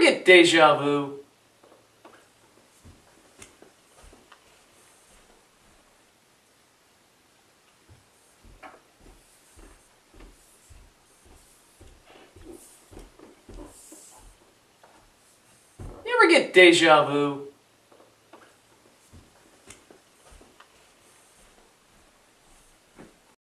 get deja vu? You ever get deja vu?